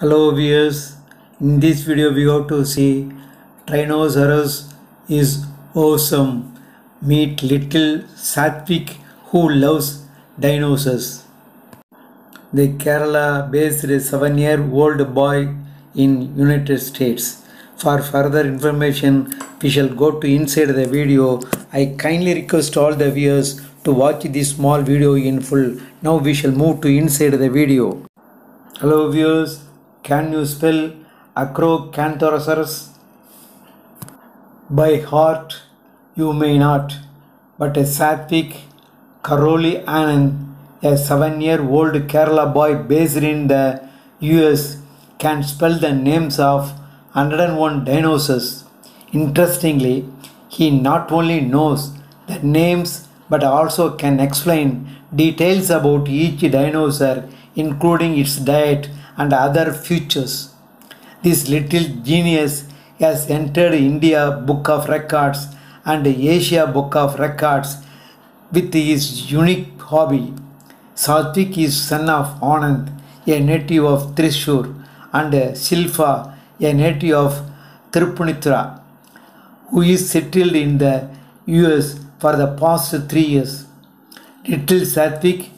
Hello viewers, in this video we have to see Tyrannosaurus is awesome. Meet little Sathvik who loves dinosaurs. The Kerala based 7 year old boy in United States. For further information we shall go to inside the video. I kindly request all the viewers to watch this small video in full. Now we shall move to inside the video. Hello viewers, can you spell Acrocanthosaurus? By heart, you may not, but a Satvik Karoli Anand, a seven year old Kerala boy based in the US, can spell the names of 101 dinosaurs. Interestingly, he not only knows the names but also can explain details about each dinosaur, including its diet and other features. This little genius has entered India Book of Records and Asia Book of Records with his unique hobby. Sathvik is son of Anand, a native of Thrissur, and Shilpa, a native of Thripunithura, who is settled in the US for the past three years. Little Sathvik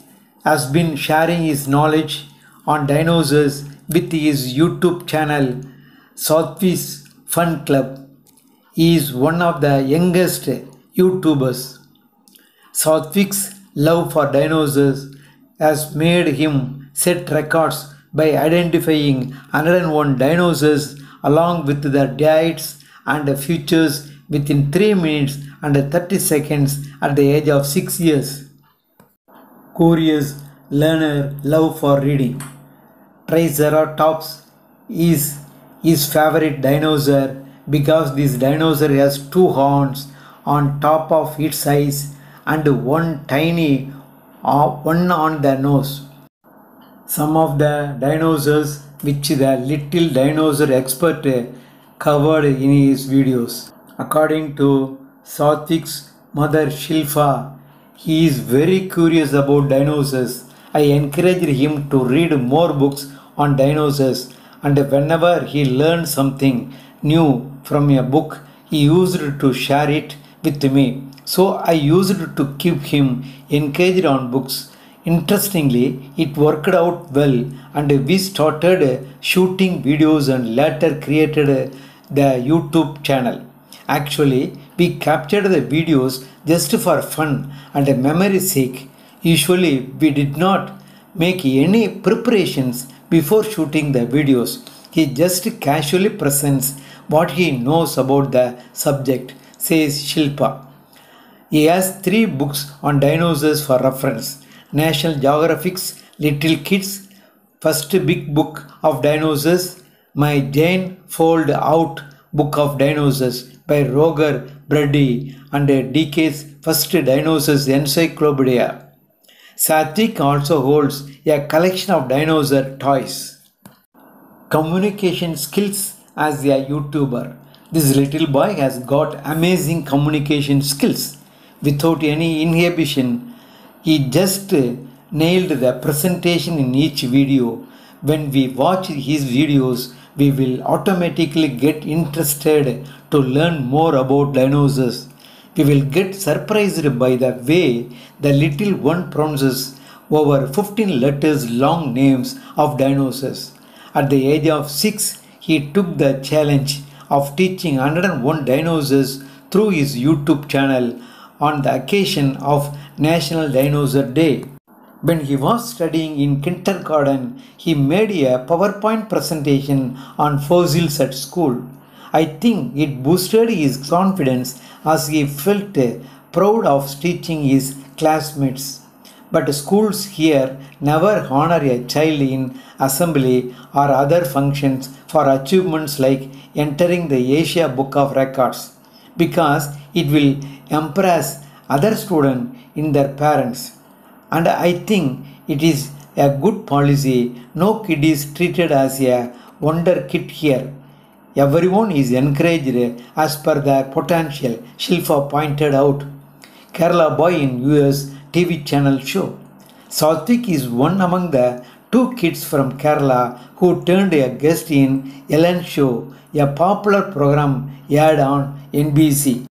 has been sharing his knowledge on dinosaurs with his YouTube channel Sathvik's Fun Club. He is one of the youngest YouTubers. Sathvik's love for dinosaurs has made him set records by identifying 101 dinosaurs along with their diets and features within 3 minutes and 30 seconds at the age of 6 years. Curious learner love for reading. Triceratops is his favorite dinosaur because this dinosaur has two horns on top of its eyes and one tiny uh, one on the nose. Some of the dinosaurs which the little dinosaur expert covered in his videos. According to Sathvik's mother Shilpa, he is very curious about dinosaurs. I encouraged him to read more books on dinosaurs and whenever he learned something new from a book, he used to share it with me. So I used to keep him engaged on books. Interestingly, it worked out well and we started shooting videos and later created the YouTube channel. Actually, we captured the videos just for fun and memory sake. Usually, we did not make any preparations before shooting the videos. He just casually presents what he knows about the subject, says Shilpa. He has three books on dinosaurs for reference National Geographic's Little Kids, First Big Book of Dinosaurs, My Jane Fold Out Book of Dinosaurs by Roger Brady, and DK's First Dinosaurs Encyclopedia. Sathvik also holds a collection of dinosaur toys. Communication skills as a YouTuber. This little boy has got amazing communication skills. Without any inhibition, he just nailed the presentation in each video. When we watch his videos, we will automatically get interested to learn more about dinosaurs. We will get surprised by the way the little one pronounces over 15 letters long names of dinosaurs. At the age of 6, he took the challenge of teaching 101 dinosaurs through his YouTube channel on the occasion of National Dinosaur Day. When he was studying in kindergarten, he made a PowerPoint presentation on fossils at school. I think it boosted his confidence as he felt proud of teaching his classmates. But schools here never honor a child in assembly or other functions for achievements like entering the Asia Book of Records because it will impress other students in their parents. And I think it is a good policy. No kid is treated as a wonder kid here. Everyone is encouraged as per their potential, Shilpa pointed out. Kerala Boy in US TV channel show. Sathvik is one among the two kids from Kerala who turned a guest in Ellen Show, a popular program aired on NBC.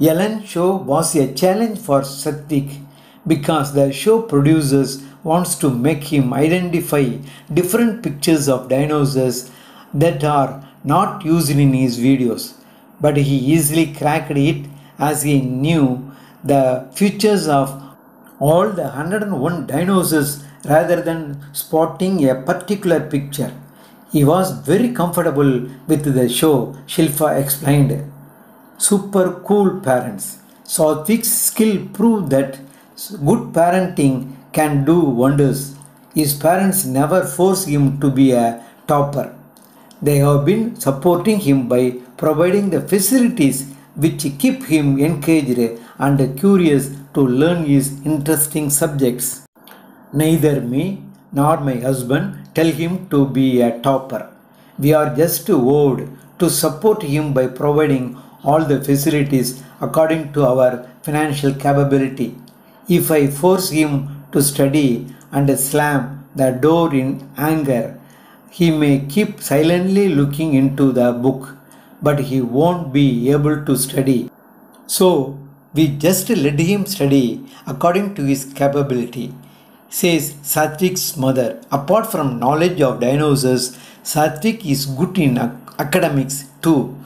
Ellen Show was a challenge for Sathvik because the show producers wants to make him identify different pictures of dinosaurs that are not used in his videos. But he easily cracked it as he knew the features of all the 101 dinosaurs rather than spotting a particular picture. He was very comfortable with the show, Shilpa explained. Super cool parents. Sathvik's skill proved that good parenting can do wonders. His parents never forced him to be a topper. They have been supporting him by providing the facilities which keep him engaged and curious to learn his interesting subjects. Neither me nor my husband tell him to be a topper. We are just vowed to support him by providing all the facilities according to our financial capability. If I force him to study and slam the door in anger, he may keep silently looking into the book, but he won't be able to study. So, we just let him study according to his capability says Sathvik's mother. Apart from knowledge of dinosaurs, Sathvik is good in academics too.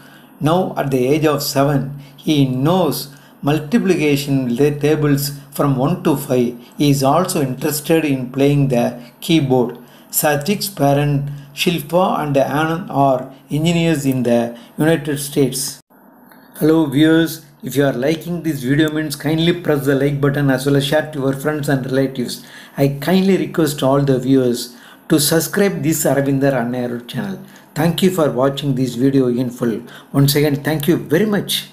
Now at the age of 7, he knows multiplication tables from 1 to 5. He is also interested in playing the keyboard. Sathvik's parents Shilpa and Anand are engineers in the United States. Hello viewers, if you are liking this video means kindly press the like button as well as share to your friends and relatives. I kindly request all the viewers to subscribe this Aravindar Annai Arul channel. Thank you for watching this video in full. Once again, thank you very much.